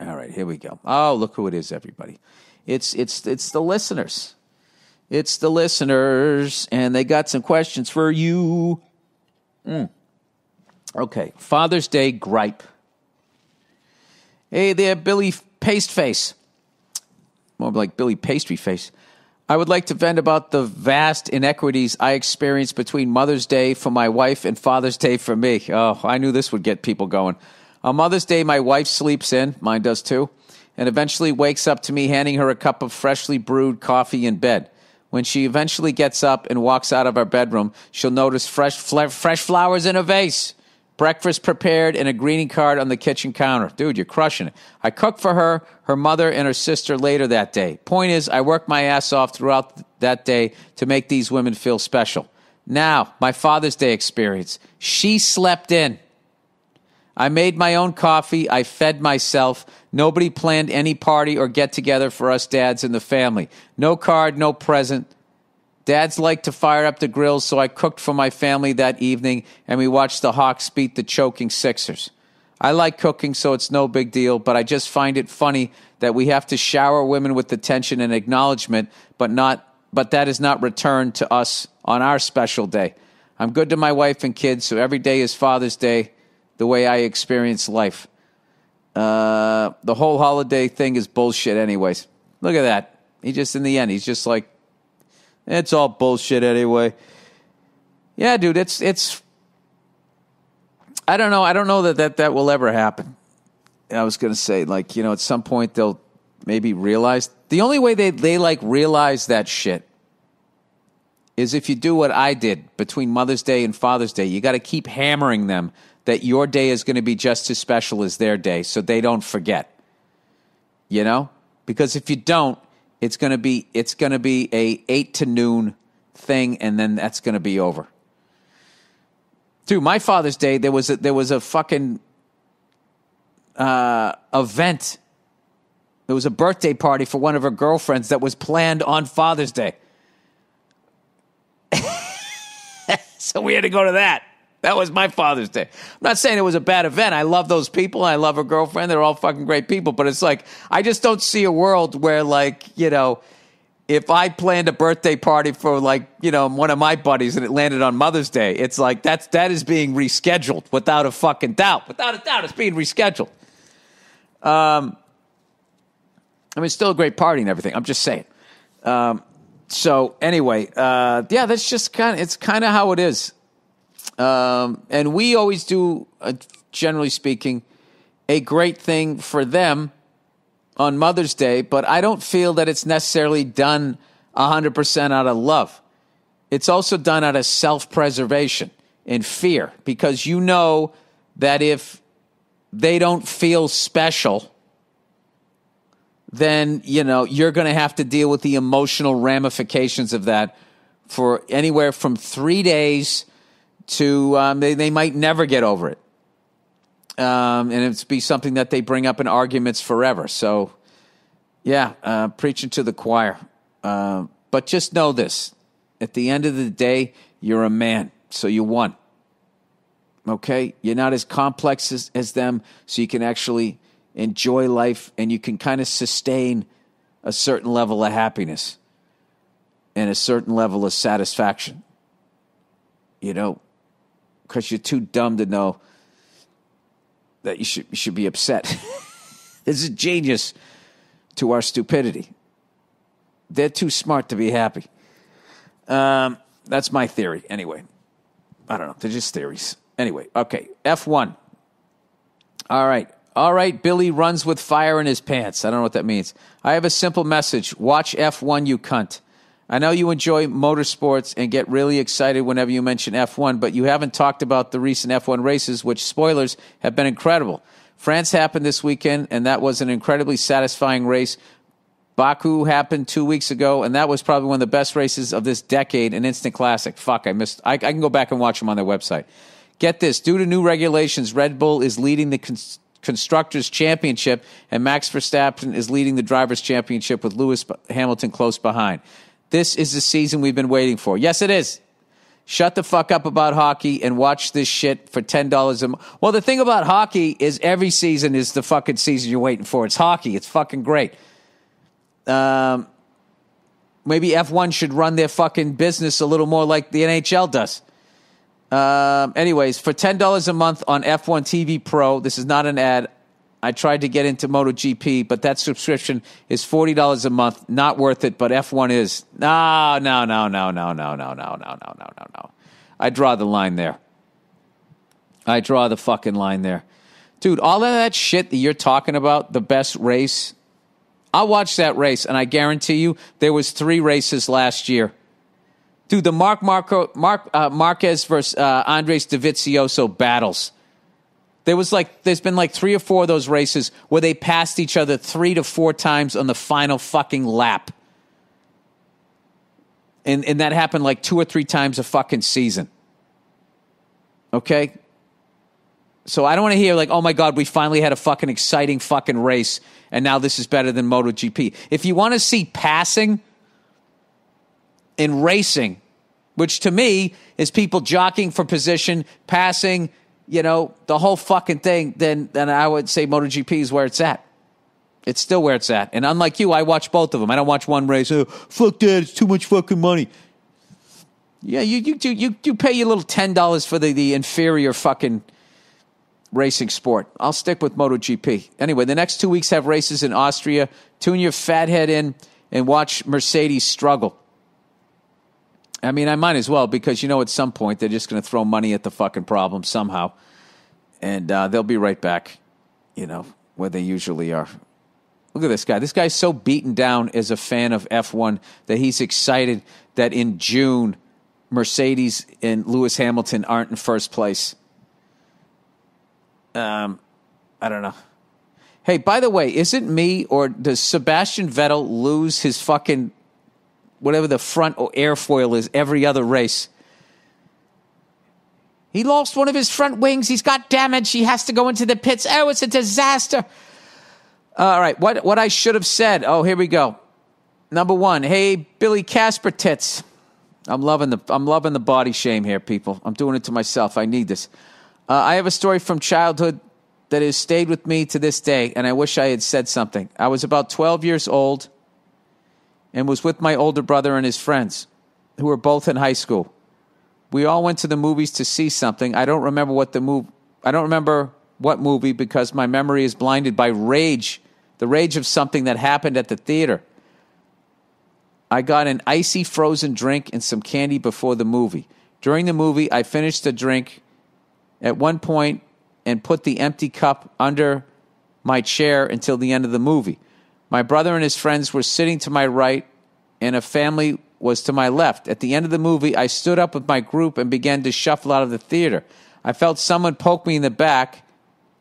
All right, here we go. Oh, look who it is, everybody. It's it's it's the listeners. It's the listeners, and they got some questions for you. Mm. Okay, Father's Day gripe. Hey there, Billy Pasteface. More like Billy Pastry Face. I would like to vent about the vast inequities I experienced between Mother's Day for my wife and Father's Day for me. Oh, I knew this would get people going. On Mother's Day, my wife sleeps in, mine does too, and eventually wakes up to me handing her a cup of freshly brewed coffee in bed. When she eventually gets up and walks out of our bedroom, she'll notice fresh, fl- fresh flowers in a vase, breakfast prepared, and a greeting card on the kitchen counter. Dude, you're crushing it. I cooked for her, her mother, and her sister later that day. Point is, I worked my ass off throughout that day to make these women feel special. Now, my Father's Day experience. She slept in. I made my own coffee. I fed myself. Nobody planned any party or get together for us dads in the family. No card, no present. Dads like to fire up the grills, so I cooked for my family that evening and we watched the Hawks beat the choking Sixers. I like cooking, so it's no big deal, but I just find it funny that we have to shower women with attention and acknowledgement, but not but that is not returned to us on our special day. I'm good to my wife and kids, so every day is Father's Day the way I experience life. Uh, the whole holiday thing is bullshit, anyways. Look at that. He just, in the end, he's just like, it's all bullshit anyway. Yeah, dude, it's, it's, I don't know. I don't know that that, that will ever happen. I was going to say, like, you know, at some point they'll maybe realize. The only way they, they like realize that shit is if you do what I did between Mother's Day and Father's Day. You got to keep hammering them that your day is going to be just as special as their day so they don't forget. You know? Because if you don't, it's going to be it's to be a 8 to noon thing and then that's going to be over. Dude, my Father's Day there was a, there was a fucking uh, event. There was a birthday party for one of her girlfriends that was planned on Father's Day. so we had to go to that. That was my Father's Day. I'm not saying it was a bad event. I love those people. I love her girlfriend. They're all fucking great people. But it's like, I just don't see a world where, like, you know, if I planned a birthday party for, like, you know, one of my buddies and it landed on Mother's Day, it's like, that's, that is being rescheduled without a fucking doubt. Without a doubt, it's being rescheduled. Um, I mean, it's still a great party and everything. I'm just saying. Um, so anyway, uh, yeah, that's just kind of, it's kind of how it is. Um, and we always do, uh, generally speaking, a great thing for them on Mother's Day, but I don't feel that it's necessarily done 100% out of love. It's also done out of self preservation and fear because you know that if they don't feel special, then, you know, you're going to have to deal with the emotional ramifications of that for anywhere from three days to um, they, they might never get over it. Um, and it's be something that they bring up in arguments forever. So, yeah, uh, preaching to the choir. Uh, but just know this at the end of the day, you're a man, so you won. Okay? You're not as complex as, as them, so you can actually enjoy life and you can kind of sustain a certain level of happiness and a certain level of satisfaction. You know, because you're too dumb to know that you should, you should be upset. this is genius to our stupidity. They're too smart to be happy. Um, that's my theory, anyway. I don't know. They're just theories. Anyway, okay. F1. All right. All right. Billy runs with fire in his pants. I don't know what that means. I have a simple message watch F1, you cunt. I know you enjoy motorsports and get really excited whenever you mention F1, but you haven't talked about the recent F1 races, which, spoilers, have been incredible. France happened this weekend, and that was an incredibly satisfying race. Baku happened two weeks ago, and that was probably one of the best races of this decade, an instant classic. Fuck, I missed. I, I can go back and watch them on their website. Get this due to new regulations, Red Bull is leading the con- Constructors' Championship, and Max Verstappen is leading the Drivers' Championship with Lewis Hamilton close behind. This is the season we've been waiting for. Yes, it is. Shut the fuck up about hockey and watch this shit for ten dollars a month. Well, the thing about hockey is every season is the fucking season you're waiting for. It's hockey. It's fucking great. Um, maybe F1 should run their fucking business a little more like the NHL does. Um, anyways, for ten dollars a month on F1 TV Pro, this is not an ad. I tried to get into MotoGP, but that subscription is forty dollars a month. Not worth it, but F1 is. No, no, no, no, no, no, no, no, no, no, no, no, no. I draw the line there. I draw the fucking line there. Dude, all of that shit that you're talking about, the best race, I'll watch that race, and I guarantee you there was three races last year. Dude, the Marc Marco, Mark uh, Marquez versus uh, Andres Dovizioso battles. There was like, there's been like three or four of those races where they passed each other three to four times on the final fucking lap. And, and that happened like two or three times a fucking season. Okay? So I don't want to hear like, oh my God, we finally had a fucking exciting fucking race and now this is better than MotoGP. If you want to see passing in racing, which to me is people jockeying for position, passing, you know, the whole fucking thing, then then I would say MotoGP is where it's at. It's still where it's at. And unlike you, I watch both of them. I don't watch one race. Oh, fuck that! It's too much fucking money. Yeah, you you you you, you pay your little ten dollars for the the inferior fucking racing sport. I'll stick with MotoGP. Anyway, the next two weeks have races in Austria. Tune your fat head in and watch Mercedes struggle. I mean, I might as well because you know at some point they're just going to throw money at the fucking problem somehow, and uh, they'll be right back, you know, where they usually are. Look at this guy. This guy's so beaten down as a fan of F1 that he's excited that in June, Mercedes and Lewis Hamilton aren't in first place. Um, I don't know. Hey, by the way, is it me or does Sebastian Vettel lose his fucking whatever the front or airfoil is every other race? He lost one of his front wings. He's got damage. He has to go into the pits. Oh, it's a disaster. All right, what what I should have said. Oh, here we go. Number one, hey Billy Casper tits. I'm loving the I'm loving the body shame here, people. I'm doing it to myself. I need this. Uh, I have a story from childhood that has stayed with me to this day, and I wish I had said something. I was about 12 years old and was with my older brother and his friends, who were both in high school. We all went to the movies to see something. I don't remember what the move. I don't remember what movie because my memory is blinded by rage, the rage of something that happened at the theater. I got an icy frozen drink and some candy before the movie. During the movie, I finished the drink at one point and put the empty cup under my chair until the end of the movie. My brother and his friends were sitting to my right, and a family was to my left. At the end of the movie, I stood up with my group and began to shuffle out of the theater. I felt someone poke me in the back.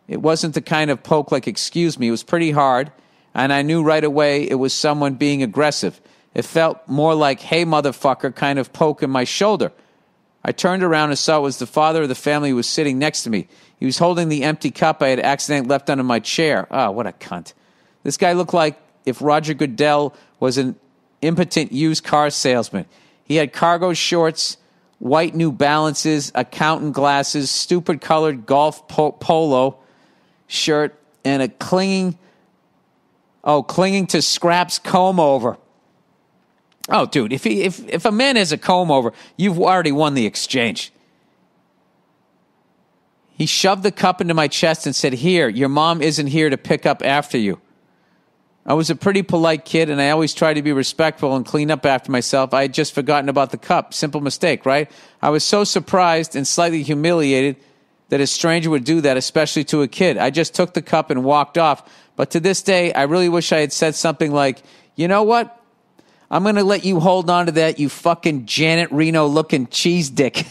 It wasn't the kind of poke like, excuse me, it was pretty hard, and I knew right away it was someone being aggressive. It felt more like, hey, motherfucker, kind of poke in my shoulder. I turned around and saw it was the father of the family who was sitting next to me. He was holding the empty cup I had accidentally left under my chair. Ah, oh, what a cunt. This guy looked like if Roger Goodell was an impotent used car salesman. He had cargo shorts, white New Balances, accountant glasses, stupid colored golf po- polo shirt, and a clinging, oh, clinging to Scrap's comb over. Oh, dude, if he, if if a man has a comb over, you've already won the exchange. He shoved the cup into my chest and said, "Here, your mom isn't here to pick up after you." I was a pretty polite kid, and I always tried to be respectful and clean up after myself. I had just forgotten about the cup. Simple mistake, right? I was so surprised and slightly humiliated that a stranger would do that, especially to a kid. I just took the cup and walked off. But to this day, I really wish I had said something like, "You know what? I'm going to let you hold on to that, you fucking Janet Reno looking cheese dick.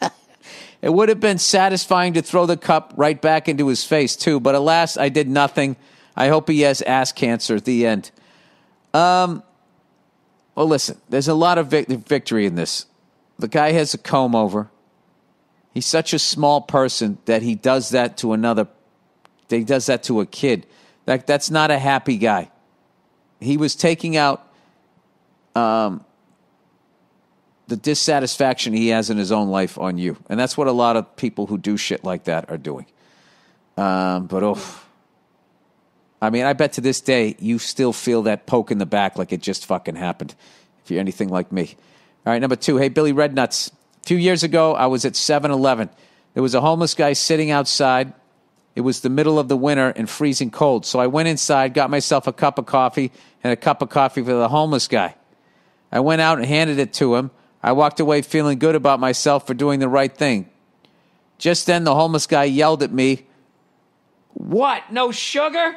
it would have been satisfying to throw the cup right back into his face, too, but alas, I did nothing. I hope he has ass cancer at the end. Um, well, listen, there's a lot of vic- victory in this. The guy has a comb over. He's such a small person that he does that to another. He does that to a kid. That that's not a happy guy. He was taking out um, the dissatisfaction he has in his own life on you. And that's what a lot of people who do shit like that are doing. Um, but oh, I mean, I bet to this day you still feel that poke in the back like it just fucking happened. If you're anything like me. All right, number two. Hey, Billy Rednuts. A few years ago, I was at 7 Eleven. There was a homeless guy sitting outside. It was the middle of the winter and freezing cold. So I went inside, got myself a cup of coffee and a cup of coffee for the homeless guy. I went out and handed it to him. I walked away feeling good about myself for doing the right thing. Just then, the homeless guy yelled at me, What? No sugar?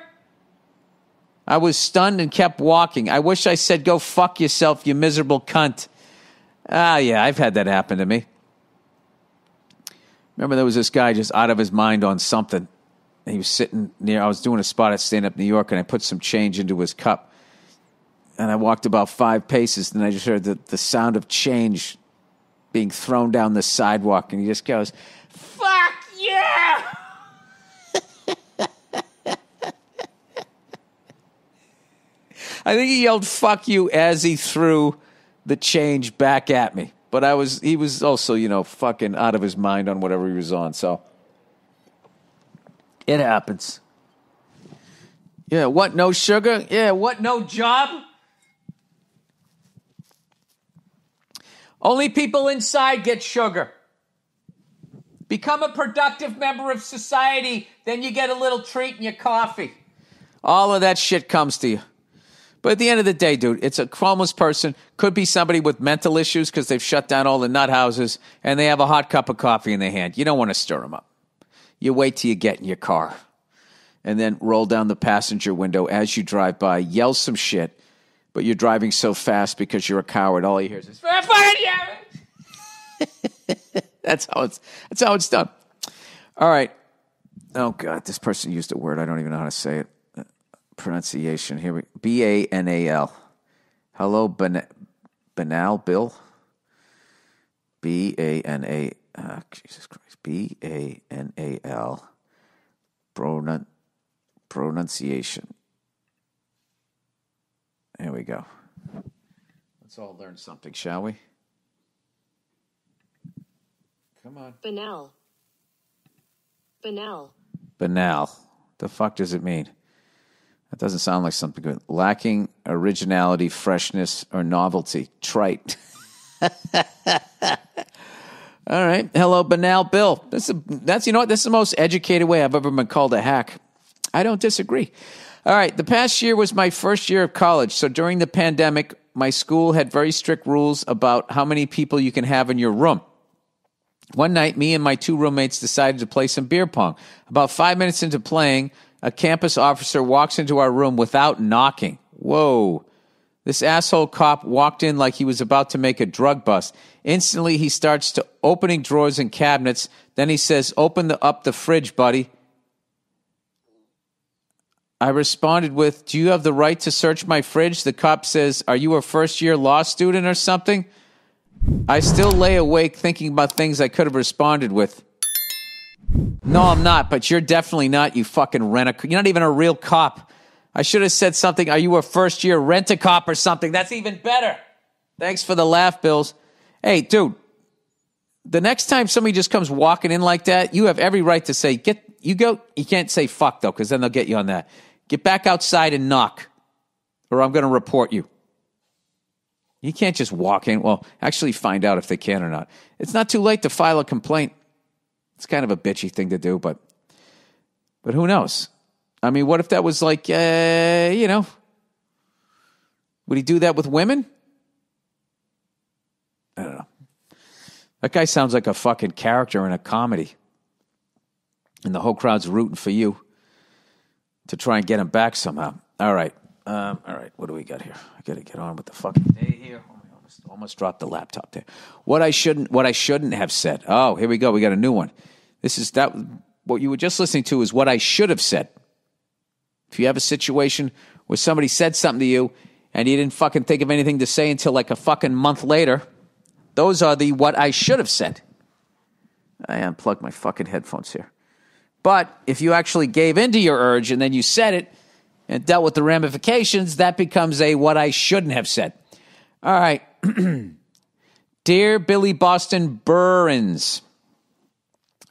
I was stunned and kept walking. I wish I said, Go fuck yourself, you miserable cunt. Ah, yeah, I've had that happen to me. Remember, there was this guy just out of his mind on something. He was sitting near, I was doing a spot at Stand Up New York, and I put some change into his cup. And I walked about five paces, and I just heard the, the sound of change being thrown down the sidewalk, and he just goes, Fuck yeah! I think he yelled "fuck you" as he threw the change back at me. But I was he was also, you know, fucking out of his mind on whatever he was on. So it happens. Yeah, what no sugar? Yeah, what no job? Only people inside get sugar. Become a productive member of society, then you get a little treat in your coffee. All of that shit comes to you. But at the end of the day, dude, it's a homeless person. Could be somebody with mental issues because they've shut down all the nut houses and they have a hot cup of coffee in their hand. You don't want to stir them up. You wait till you get in your car and then roll down the passenger window as you drive by, yell some shit, but you're driving so fast because you're a coward. All you hear is, that's how it's that's how it's done. All right. Oh God, this person used a word I don't even know how to say it pronunciation. Here we B A N A L. Hello, ban- banal Bill. B A N A. Uh, Jesus Christ. B A N A L. Pronun- pronunciation. There we go. Let's all learn something, shall we? Come on. Banal. Banal. Banal. The fuck does it mean? That doesn't sound like something good. Lacking originality, freshness, or novelty. Trite. All right. Hello, banal Bill. That's, that's, you know what? That's the most educated way I've ever been called a hack. I don't disagree. All right. The past year was my first year of college. So during the pandemic, my school had very strict rules about how many people you can have in your room. One night, me and my two roommates decided to play some beer pong. About five minutes into playing, a campus officer walks into our room without knocking. Whoa. This asshole cop walked in like he was about to make a drug bust. Instantly, he starts to opening drawers and cabinets. Then he says, Open the, up the fridge, buddy. I responded with, Do you have the right to search my fridge? The cop says, Are you a first year law student or something? I still lay awake thinking about things I could have responded with. No, I'm not, but you're definitely not, you fucking rent a You're not even a real cop. I should have said something. Are you a first year rent a cop or something? That's even better. Thanks for the laugh, Bills. Hey, dude, the next time somebody just comes walking in like that, you have every right to say, get, you go, you can't say fuck though, because then they'll get you on that. Get back outside and knock, or I'm going to report you. You can't just walk in. Well, actually find out if they can or not. It's not too late to file a complaint. It's kind of a bitchy thing to do, but but who knows? I mean, what if that was like, uh, you know, would he do that with women? I don't know. That guy sounds like a fucking character in a comedy. And the whole crowd's rooting for you to try and get him back somehow. All right. Um, all right. What do we got here? I got to get on with the fucking day here. Almost, almost dropped the laptop there. What I shouldn't, what I shouldn't have said. Oh, here we go. We got a new one. This is that what you were just listening to is what I should have said. If you have a situation where somebody said something to you and you didn't fucking think of anything to say until like a fucking month later, those are the what I should have said. I unplugged my fucking headphones here. But if you actually gave into your urge and then you said it and dealt with the ramifications, that becomes a what I shouldn't have said. All right. Dear Billy Boston Burns,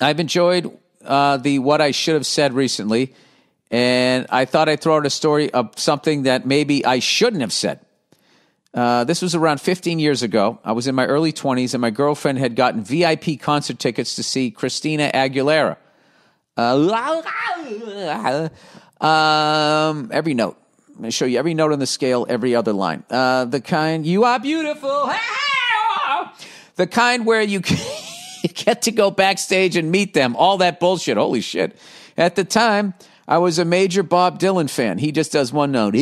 I've enjoyed uh, the what I should have said recently, and I thought I'd throw out a story of something that maybe I shouldn't have said. Uh, this was around 15 years ago. I was in my early 20s, and my girlfriend had gotten VIP concert tickets to see Christina Aguilera. Uh, um, every note. I'm going to show you every note on the scale, every other line. Uh, the kind, you are beautiful. The kind where you, you get to go backstage and meet them. All that bullshit. Holy shit. At the time, I was a major Bob Dylan fan. He just does one note.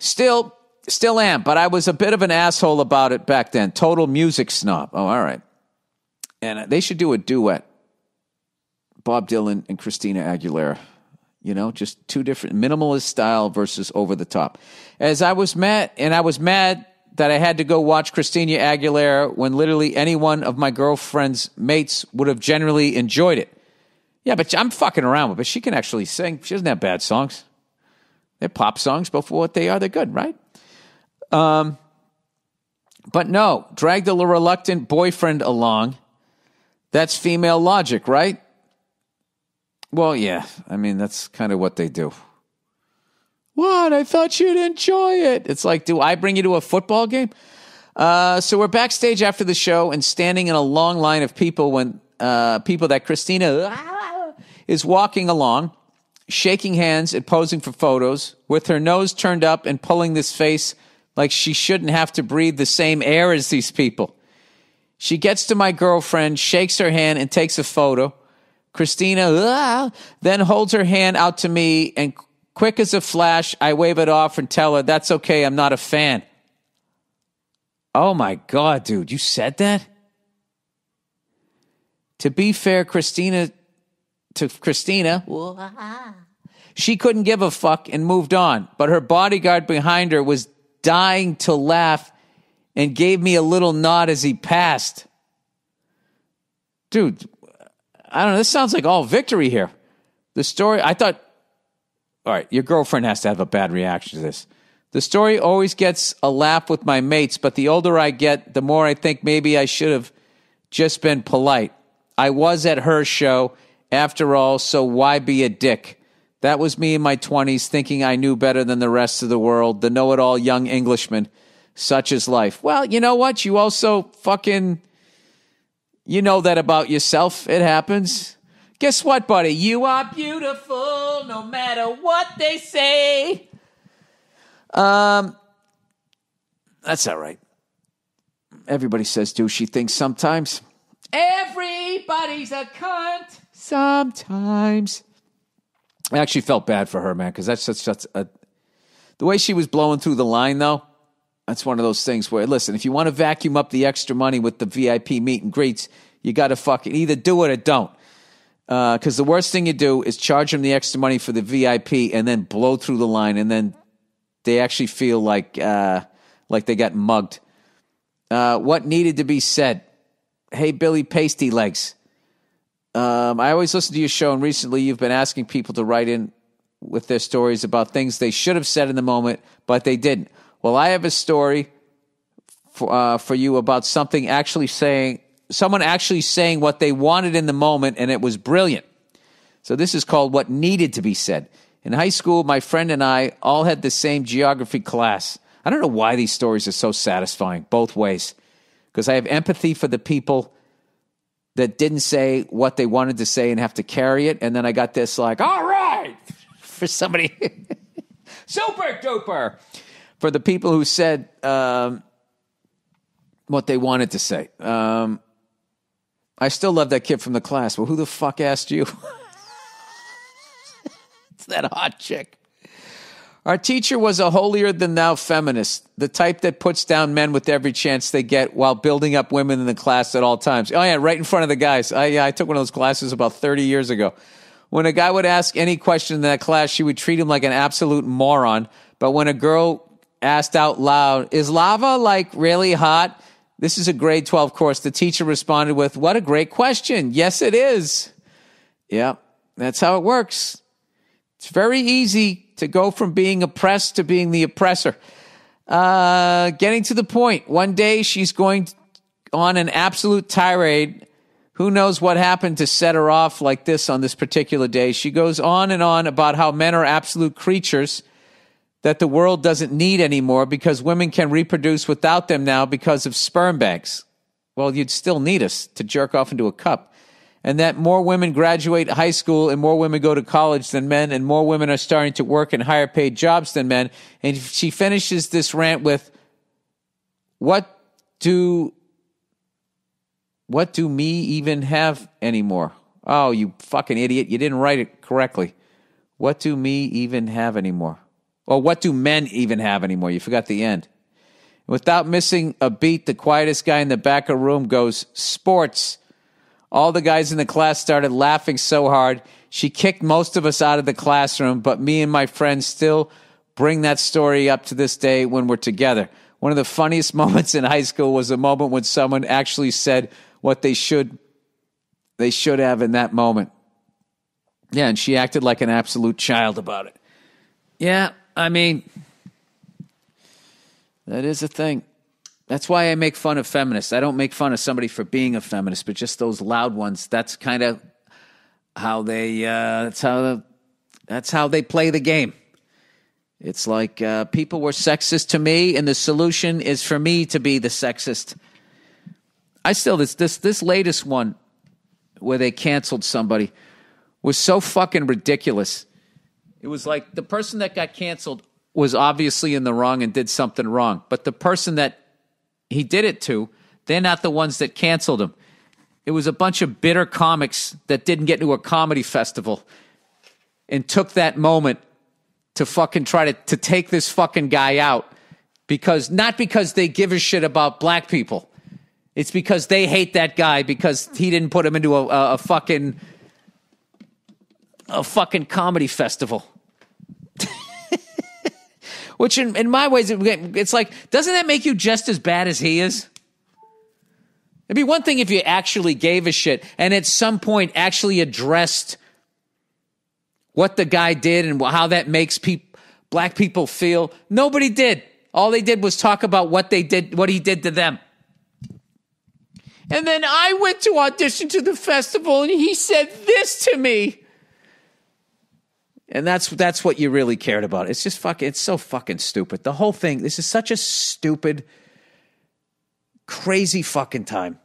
Still, still am, but I was a bit of an asshole about it back then. Total music snob. Oh, all right. And they should do a duet. Bob Dylan and Christina Aguilera. You know, just two different minimalist style versus over the top. As I was mad, and I was mad that I had to go watch Christina Aguilera when literally any one of my girlfriend's mates would have generally enjoyed it. Yeah, but I'm fucking around with, but she can actually sing. She doesn't have bad songs. They're pop songs, but for what they are, they're good, right? Um, but no, drag the reluctant boyfriend along. That's female logic, right? Well, yeah. I mean, that's kind of what they do. What? I thought you'd enjoy it. It's like, do I bring you to a football game? Uh, so we're backstage after the show and standing in a long line of people when uh, people that Christina is walking along, shaking hands and posing for photos with her nose turned up and pulling this face like she shouldn't have to breathe the same air as these people. She gets to my girlfriend, shakes her hand, and takes a photo. Christina uh, then holds her hand out to me, and quick as a flash, I wave it off and tell her, That's okay, I'm not a fan. Oh my God, dude, you said that? To be fair, Christina, to Christina, she couldn't give a fuck and moved on, but her bodyguard behind her was dying to laugh and gave me a little nod as he passed. Dude, I don't know. This sounds like all victory here. The story, I thought, all right, your girlfriend has to have a bad reaction to this. The story always gets a laugh with my mates, but the older I get, the more I think maybe I should have just been polite. I was at her show after all, so why be a dick? That was me in my 20s thinking I knew better than the rest of the world, the know it all young Englishman. Such is life. Well, you know what? You also fucking you know that about yourself. It happens. Guess what, buddy? You are beautiful no matter what they say. Um, that's all right. Everybody says douchey things sometimes. Everybody's a cunt sometimes. I actually felt bad for her, man, because that's such, such a. The way she was blowing through the line, though, that's one of those things where, listen, if you want to vacuum up the extra money with the VIP meet and greets, you got to fucking either do it or don't. Because uh, the worst thing you do is charge them the extra money for the VIP and then blow through the line, and then they actually feel like uh, like they got mugged. Uh, what needed to be said? Hey, Billy Pasty Legs. Um, I always listen to your show, and recently you've been asking people to write in with their stories about things they should have said in the moment, but they didn't. Well, I have a story for, uh, for you about something actually saying, someone actually saying what they wanted in the moment, and it was brilliant. So this is called what needed to be said. In high school, my friend and I all had the same geography class. I don't know why these stories are so satisfying both ways, because I have empathy for the people that didn't say what they wanted to say and have to carry it, and then I got this like, all right, for somebody super duper for the people who said um, what they wanted to say. Um, I still love that kid from the class. Well, who the fuck asked you? it's that hot chick. Our teacher was a holier than thou feminist, the type that puts down men with every chance they get while building up women in the class at all times. Oh, yeah, right in front of the guys. I, yeah, I took one of those classes about 30 years ago. When a guy would ask any question in that class, she would treat him like an absolute moron. But when a girl asked out loud, Is lava like really hot? This is a grade 12 course. The teacher responded with, What a great question. Yes, it is. Yeah, that's how it works. It's very easy to go from being oppressed to being the oppressor. Uh, getting to the. One day she's going on an absolute tirade. Who knows what happened to set her off like this on this particular day? She goes on and on about how men are absolute creatures that the world doesn't need anymore because women can reproduce without them now because of sperm banks. Well, you'd still need us to jerk off into a cup. And that more women graduate high school and more women go to college than men, and more women are starting to work in higher paid jobs than men. And she finishes this rant with, What do what do me even have anymore? Oh, you fucking idiot. You didn't write it correctly. What do me even have anymore? Or what do men even have anymore? You forgot the end. Without missing a beat, the quietest guy in the back of the room goes, Sports. All the guys in the class started laughing so hard. She kicked most of us out of the classroom, but me and my friends still bring that story up to this day when we're together. One of the funniest moments in high school was a moment when someone actually said what they should they should have in that moment. Yeah, and she acted like an absolute child about it. Yeah, I mean, that is a thing. That's why I make fun of feminists. I don't make fun of somebody for being a feminist, but just those loud ones. That's kind of how they. Uh, that's how. The, that's how they play the game. It's like uh, people were sexist to me, and the solution is for me to be the sexist. I still this this this latest one where they canceled somebody was so fucking ridiculous. It was like the person that got canceled was obviously in the wrong and did something wrong, but the person that he did it to, they're not the ones that canceled him. It was a bunch of bitter comics that didn't get to a comedy festival and took that moment to fucking try to, to take this fucking guy out because not because they give a shit about black people. It's because they hate that guy because he didn't put him into a, a, a fucking a fucking comedy festival. Which, in, in my ways, it's like, doesn't that make you just as bad as he is? It'd be one thing if you actually gave a shit and at some point actually addressed what the guy did and how that makes people, black people feel. Nobody did. All they did was talk about what they did, what he did to them. And then I went to audition to the festival and he said this to me. And that's that's what you really cared about. It's just fucking it's so fucking stupid. The whole thing, this is such a stupid crazy fucking time.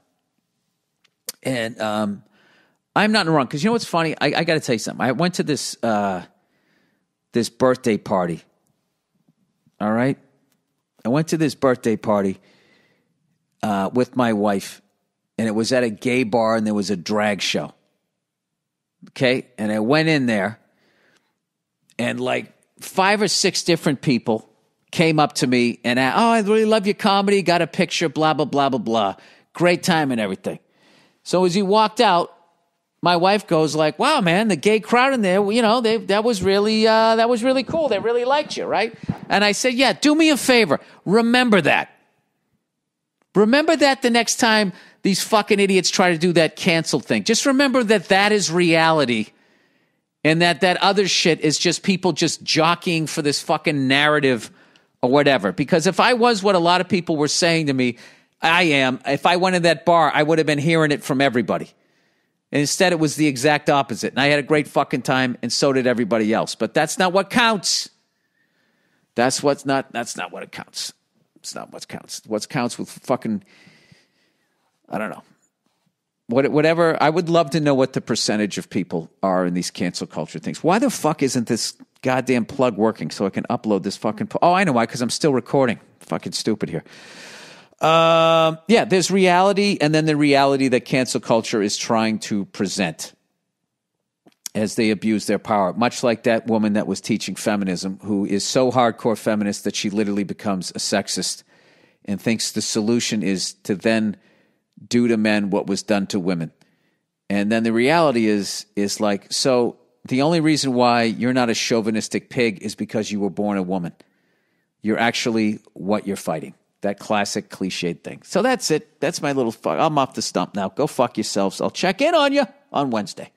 And um I'm not in the wrong because you know what's funny? I, I got to tell you something. I went to this uh, this birthday party. All right, I went to this birthday party uh, with my wife, and it was at a gay bar, and there was a drag show. Okay, and I went in there, and like five or six different people came up to me and asked, "Oh, I really love your comedy. Got a picture. Blah blah blah blah blah. Great time and everything." So as he walked out, my wife goes like, "Wow, man, the gay crowd in there, you know, they, that was really uh, that was really cool. They really liked you, right?" And I said, "Yeah, do me a favor. Remember that. Remember that the next time these fucking idiots try to do that cancel thing. Just remember that that is reality." And that that other shit is just people just jockeying for this fucking narrative or whatever. Because if I was what a lot of people were saying to me, I am. If I went in that bar, I would have been hearing it from everybody. And instead, it was the exact opposite. And I had a great fucking time, and so did everybody else. But that's not what counts. That's what's not. That's not what it counts. It's not what counts. What counts with fucking. I don't know what, whatever. I would love to know what the percentage of people are in these cancel culture things. Why the fuck isn't this goddamn plug working so I can upload this fucking? Po- oh, I know why. Because I'm still recording. Fucking stupid here. Um, yeah, there's reality, and then the reality that cancel culture is trying to present as they abuse their power. Much like that woman that was teaching feminism, who is so hardcore feminist that she literally becomes a sexist and thinks the solution is to then do to men what was done to women. And then the reality is is like so the only reason why you're not a chauvinistic pig is because you were born a woman. You're actually what you're fighting. That classic cliched thing. So that's it. That's my little fuck. I'm off the stump now. Go fuck yourselves. I'll check in on you on Wednesday.